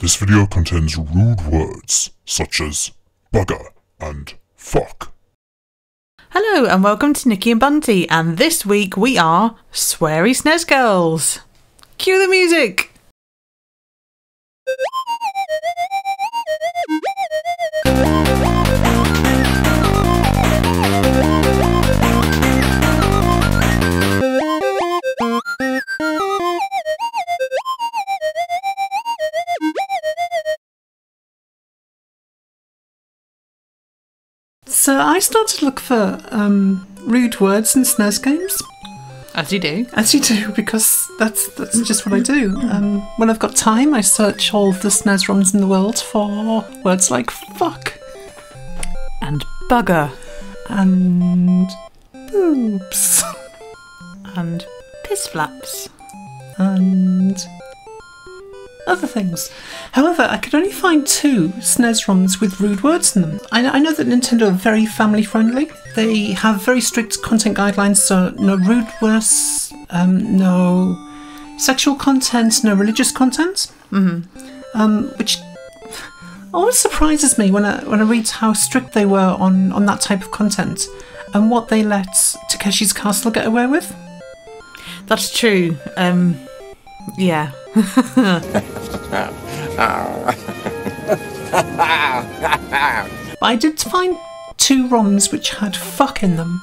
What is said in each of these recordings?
This video contains rude words such as bugger and fuck. Hello and welcome to Nikki and Bunty, and this week we are Sweary SNES Girls. Cue the music! So I started to look for um, rude words in SNES games, As you do. as you do, because that's that's just what I do. Um, when I've got time, I search all the SNES ROMs in the world for words like fuck And bugger. and boobs And piss flaps. and other things. However, I could only find two SNES ROMs with rude words in them. I, I know that Nintendo are very family friendly. They have very strict content guidelines, so no rude words, um, no sexual content, no religious content. Mm-hmm. Um, which always surprises me when I when I read how strict they were on on that type of content and what they let Takeshi's Castle get away with. That's true. Um, yeah. But I did find two ROMs which had fuck in them.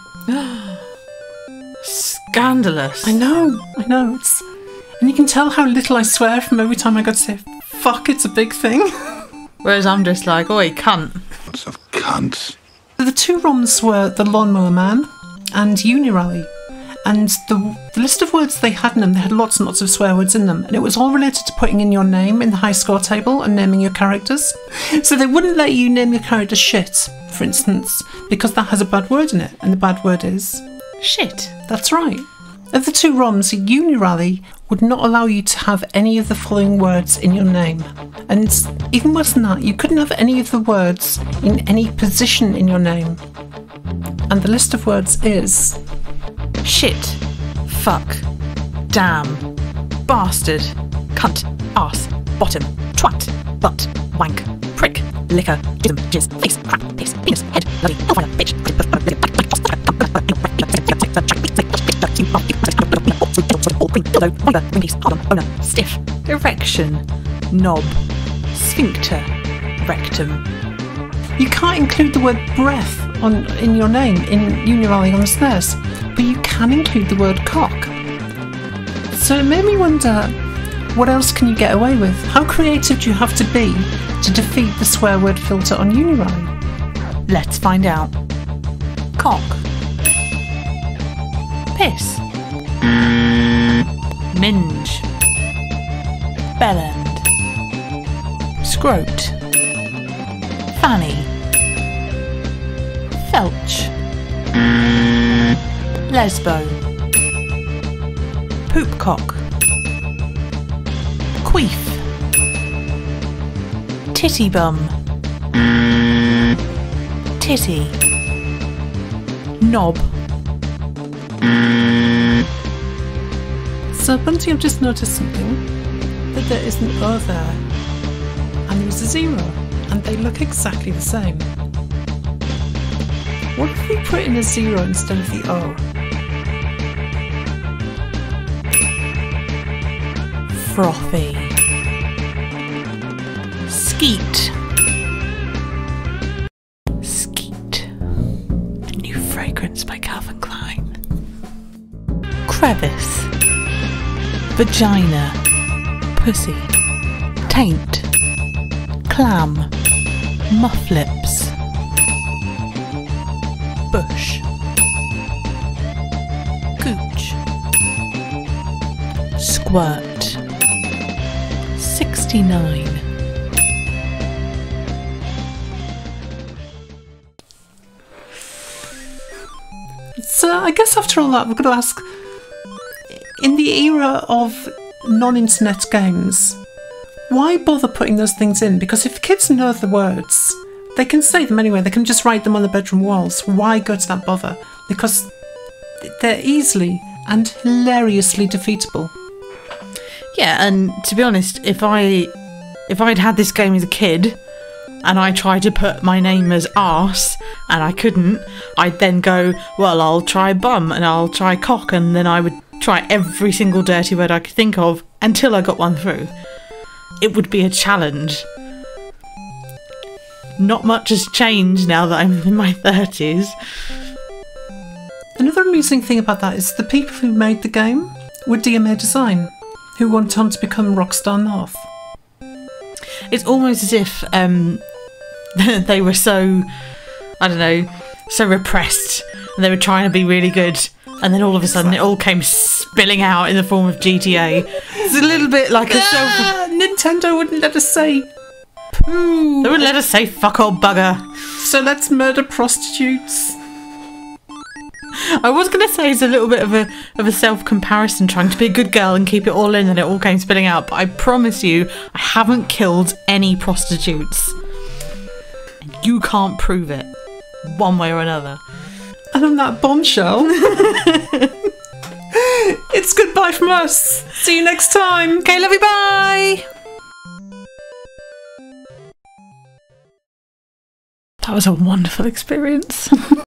Scandalous. I know, I know. It's and you can tell how little I swear from every time I got to say fuck. It's a big thing. Whereas I'm just like, oi, cunt. Lots of cunts. the two ROMs were the Lawnmower Man and Unirally. And the, the list of words they had in them, they had lots and lots of swear words in them. And it was all related to putting in your name in the high score table and naming your characters. So they wouldn't let you name your character shit, for instance, because that has a bad word in it. And the bad word is Shit. That's right. Of the two ROMs, Unirally would not allow you to have any of the following words in your name. And even worse than that, you couldn't have any of the words in any position in your name. And the list of words is Shit. Fuck. Damn. Bastard. Cunt. Ass. Bottom. Twat. Butt. Wank. Prick. Liquor. Jism. Jizz. Face. Crap. Piss. Penis. Head. Bloody. Hellfire. Bitch. Stiff. Erection. Knob. Sphincter. Rectum. you can't include the word breath on in your name in Unirally on the SNES, but you can include the word cock. So it made me wonder what else can you get away with? How creative do you have to be to defeat the swear word filter on Unirally? Let's find out. Cock. Piss. Minge. Bellend. Scrote. Fanny. Felch. Lesbo. Poopcock. Queef. Titty bum. Titty. Knob. So, Bunty, I've just noticed something that there is an O there, and there's a zero, and they look exactly the same. What if we put in a zero instead of the O? Frothy. Skeet. Skeet. A new fragrance by Calvin Klein. Crevice. Vagina. Pussy. Taint. Clam. Muff lips. Bush. Gooch. Squirt. 69. So, uh, I guess after all that, we're going to ask in the era of non internet games, why bother putting those things in? Because if kids know the words, they can say them anyway, they can just write them on the bedroom walls. Why go to that bother? Because they're easily and hilariously defeatable. Yeah, and to be honest, if I if I'd had this game as a kid and I tried to put my name as arse and I couldn't, I'd then go, well, I'll try bum and I'll try cock, and then I would try every single dirty word I could think of until I got one through. It would be a challenge. Not much has changed now that I'm in my 30s. Another amusing thing about that is the people who made the game were DMA Design, who went on to become Rockstar North. It's almost as if um, they were so, I don't know, so repressed and they were trying to be really good. And then all of a sudden it all came spilling out in the form of GTA. It's a little bit like a. Ah, Nintendo wouldn't let us say poo. They wouldn't let us say fuck old bugger. So let's murder prostitutes. I was going to say it's a little bit of a of a self comparison, trying to be a good girl and keep it all in, and it all came spilling out. But I promise you, I haven't killed any prostitutes. And you can't prove it, one way or another. And on that bombshell, it's goodbye from us. See you next time. Okay, love you, bye. That was a wonderful experience.